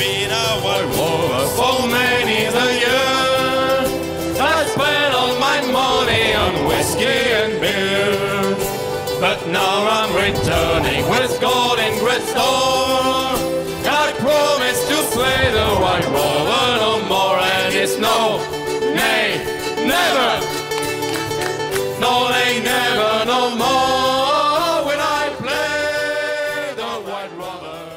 been a world war for many years. year. I spent all my money on whiskey and beer. But now I'm returning with gold in great store. I promise to play the wild rover no more, and it's no, nay, never. No, nay, never, no more. When I play the wild rover.